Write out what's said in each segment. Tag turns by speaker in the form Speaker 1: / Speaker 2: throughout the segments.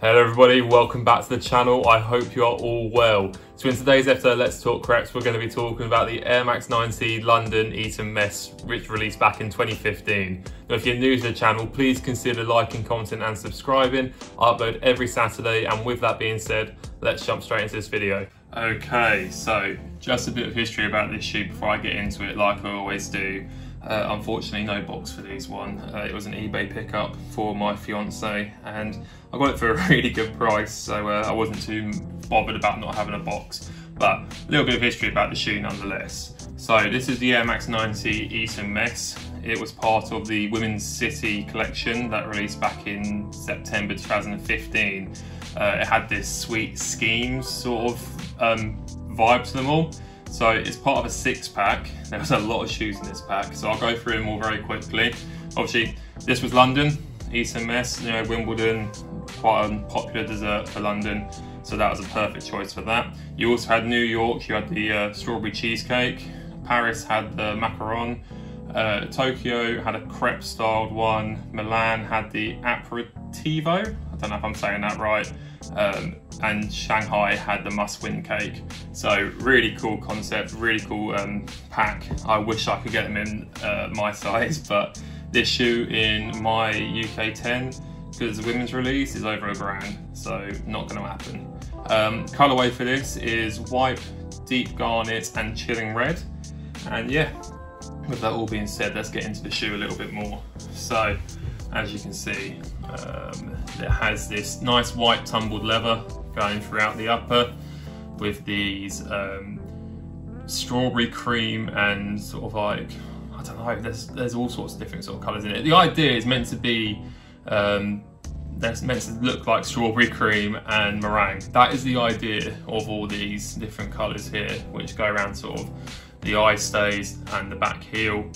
Speaker 1: Hello everybody, welcome back to the channel. I hope you are all well. So in today's episode Let's Talk Creps, we're going to be talking about the Air Max 90 London Eton Mess, which released back in 2015. Now if you're new to the channel, please consider liking, commenting and subscribing. I upload every Saturday and with that being said, let's jump straight into this video. Okay, so just a bit of history about this shoe before I get into it like I always do. Uh, unfortunately, no box for these one. Uh, it was an eBay pickup for my fiance, and I got it for a really good price, so uh, I wasn't too bothered about not having a box. But a little bit of history about the shoe nonetheless. So this is the Air Max 90 Eton Mess. It was part of the Women's City collection that released back in September 2015. Uh, it had this sweet schemes sort of um, vibe to them all. So it's part of a six pack. There was a lot of shoes in this pack, so I'll go through them all very quickly. Obviously, this was London, Eton Mess, you know, Wimbledon, quite a popular dessert for London, so that was a perfect choice for that. You also had New York, you had the uh, strawberry cheesecake, Paris had the macaron, uh, Tokyo had a crepe styled one, Milan had the aperitivo, don't know if I'm saying that right, um, and Shanghai had the must win cake. So really cool concept, really cool um, pack. I wish I could get them in uh, my size, but this shoe in my UK 10, because the women's release is over a grand, so not gonna happen. Um, colorway for this is white, deep garnet and challenge red. And yeah, with that all being said, let's get into the shoe a little bit more. So, as you can see, um, it has this nice white tumbled leather going throughout the upper with these um, strawberry cream and sort of like, I don't know, there's, there's all sorts of different sort of colours in it. The idea is meant to be, um, that's meant to look like strawberry cream and meringue. That is the idea of all these different colours here, which go around sort of the eye stays and the back heel.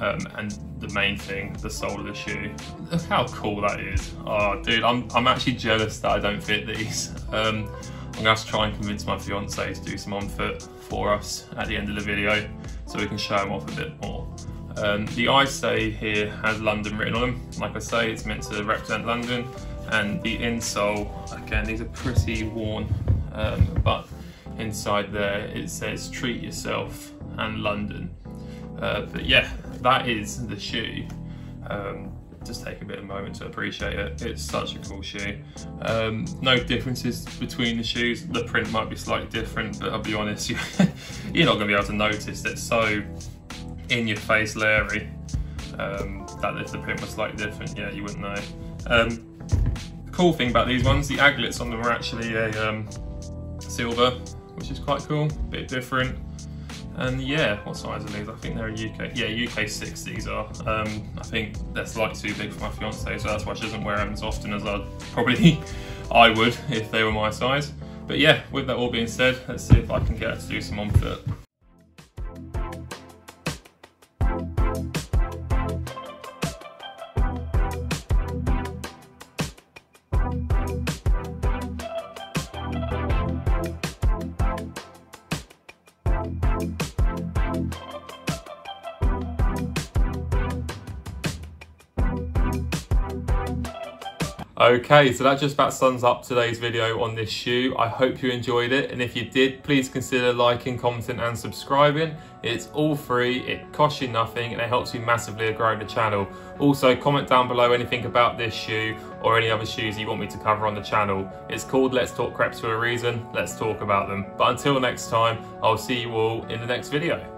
Speaker 1: Um, and the main thing, the sole of the shoe. Look how cool that is. Oh, dude, I'm, I'm actually jealous that I don't fit these. Um, I'm gonna have to try and convince my fiance to do some on foot for us at the end of the video so we can show them off a bit more. Um, the eye stay here has London written on them. Like I say, it's meant to represent London. And the insole, again, these are pretty worn, um, but inside there it says treat yourself and London. Uh, but yeah, that is the shoe. Um, just take a bit of a moment to appreciate it. It's such a cool shoe. Um, no differences between the shoes. The print might be slightly different, but I'll be honest, you're not going to be able to notice. It's so in your face, Larry. Um, that if the print was slightly different, yeah, you wouldn't know. Um, cool thing about these ones, the aglets on them are actually a um, silver, which is quite cool, bit different. And yeah, what size are these? I think they're a UK, yeah, UK 6 these are. Um, I think they're slightly too big for my fiance, so that's why she doesn't wear them as often as I probably I would if they were my size. But yeah, with that all being said, let's see if I can get her to do some on foot. Okay, so that just about sums up today's video on this shoe. I hope you enjoyed it, and if you did, please consider liking, commenting, and subscribing. It's all free, it costs you nothing, and it helps you massively grow the channel. Also, comment down below anything about this shoe or any other shoes you want me to cover on the channel. It's called Let's Talk Creps for a reason. Let's talk about them. But until next time, I'll see you all in the next video.